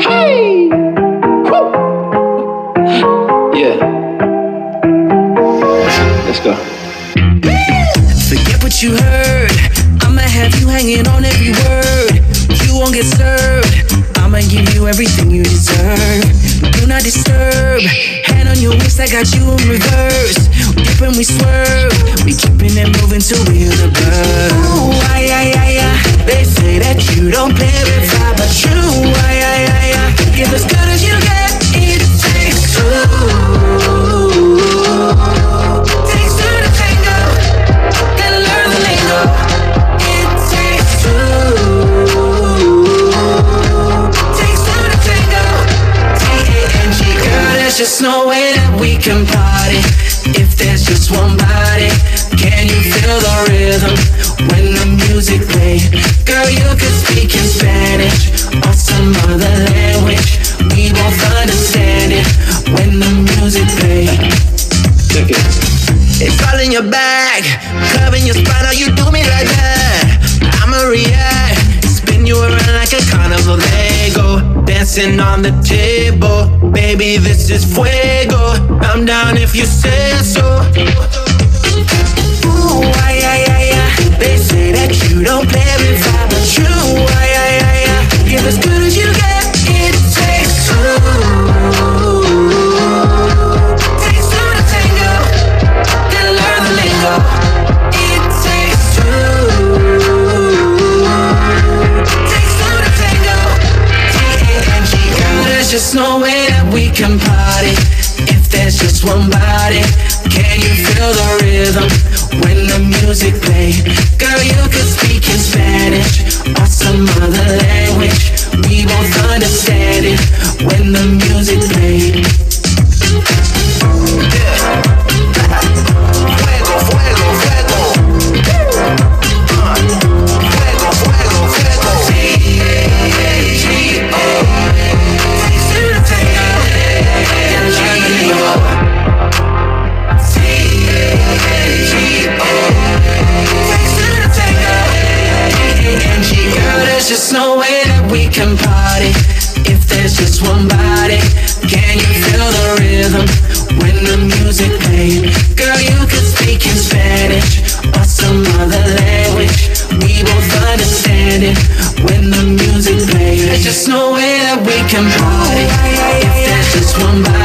Hey! Woo! Yeah. Let's go. Forget what you heard. I'ma have you hanging on every word. You won't get served. I'ma give you everything you deserve. Do not disturb. Hand on your waist, I got you in reverse. Dip and we swerve. We keeping it moving till we the bird. Ooh, ay, ay, ay. They say that you don't play with just no way that we can party if there's just one body. Can you feel the rhythm when the music plays? Girl, you could speak in Spanish or some other language. We both understand it when the music plays. Check it. It's all in your bag, dancing on the table. Baby, this is fuego. I'm down if you say so. Ooh, ay, ay, ay, ay. They say that you don't play with fire, there's just no way that we can party if there's just one body. Can you feel the rhythm when the music plays? Girl, you could we can party if there's just one body. Can you feel the rhythm when the music plays? Girl, you could speak in Spanish or some other language. We both understand it when the music plays. There's just no way that we can party if there's just one body.